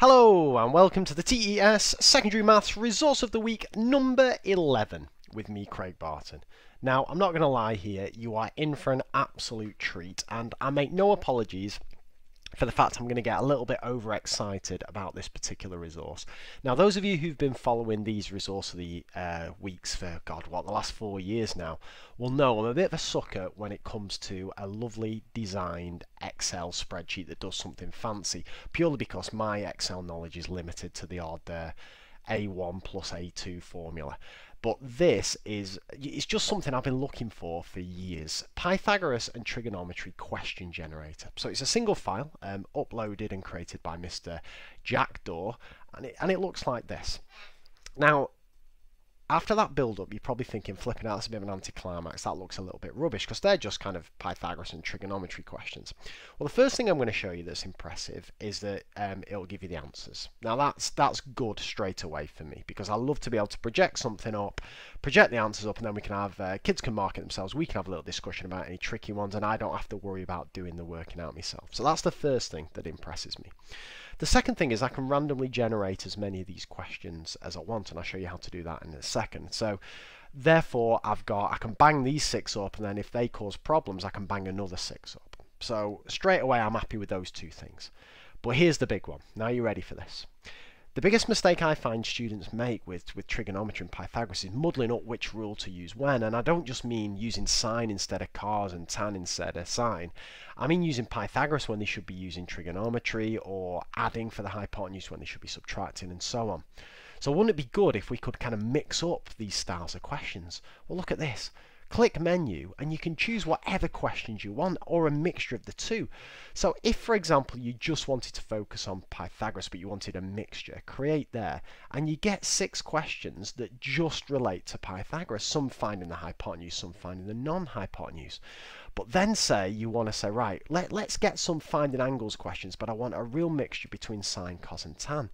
Hello and welcome to the TES Secondary Maths Resource of the Week number 11 with me Craig Barton. Now I'm not going to lie here, you are in for an absolute treat and I make no apologies for the fact I'm going to get a little bit overexcited about this particular resource. Now, those of you who've been following these resource of the uh, weeks for, God, what, the last four years now, will know I'm a bit of a sucker when it comes to a lovely designed Excel spreadsheet that does something fancy, purely because my Excel knowledge is limited to the odd uh, A1 plus A2 formula. But this is it's just something I've been looking for for years. Pythagoras and trigonometry question generator. So it's a single file um, uploaded and created by Mr. Jackdaw, and it, and it looks like this. Now, after that build-up, you're probably thinking, flipping out, that's a bit of an anticlimax. That looks a little bit rubbish because they're just kind of Pythagoras and trigonometry questions. Well, the first thing I'm going to show you that's impressive is that um, it'll give you the answers. Now, that's that's good straight away for me because I love to be able to project something up, project the answers up, and then we can have uh, kids can mark it themselves. We can have a little discussion about any tricky ones, and I don't have to worry about doing the working out myself. So that's the first thing that impresses me. The second thing is I can randomly generate as many of these questions as I want, and I'll show you how to do that in a second. So therefore, I've got I can bang these six up, and then if they cause problems, I can bang another six up. So straight away, I'm happy with those two things. But here's the big one. Now you're ready for this. The biggest mistake I find students make with, with trigonometry and Pythagoras is muddling up which rule to use when, and I don't just mean using sine instead of cos and tan instead of sine. I mean using Pythagoras when they should be using trigonometry, or adding for the hypotenuse when they should be subtracting, and so on. So wouldn't it be good if we could kind of mix up these styles of questions? Well, look at this. Click menu and you can choose whatever questions you want or a mixture of the two. So if for example you just wanted to focus on Pythagoras but you wanted a mixture, create there and you get six questions that just relate to Pythagoras, some finding the hypotenuse, some finding the non-hypotenuse. But then say you want to say, right, let, let's get some finding angles questions, but I want a real mixture between sine, cos and tan.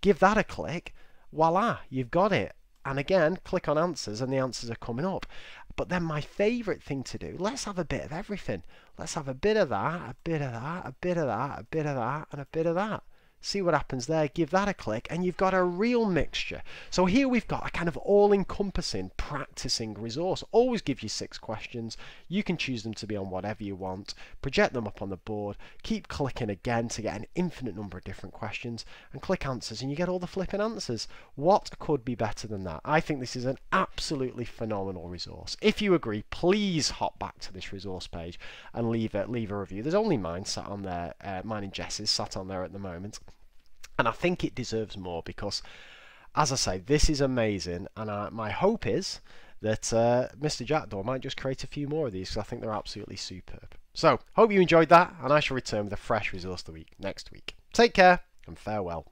Give that a click, voila, you've got it. And again, click on answers and the answers are coming up. But then my favourite thing to do, let's have a bit of everything. Let's have a bit of that, a bit of that, a bit of that, a bit of that, and a bit of that see what happens there, give that a click, and you've got a real mixture. So here we've got a kind of all-encompassing practicing resource. Always give you six questions. You can choose them to be on whatever you want, project them up on the board, keep clicking again to get an infinite number of different questions, and click answers, and you get all the flipping answers. What could be better than that? I think this is an absolutely phenomenal resource. If you agree, please hop back to this resource page and leave a, leave a review. There's only mine sat on there, uh, mine and Jess's sat on there at the moment. And I think it deserves more because, as I say, this is amazing. And I, my hope is that uh, Mr. Jackdaw might just create a few more of these because I think they're absolutely superb. So, hope you enjoyed that, and I shall return with a fresh resource of the week next week. Take care, and farewell.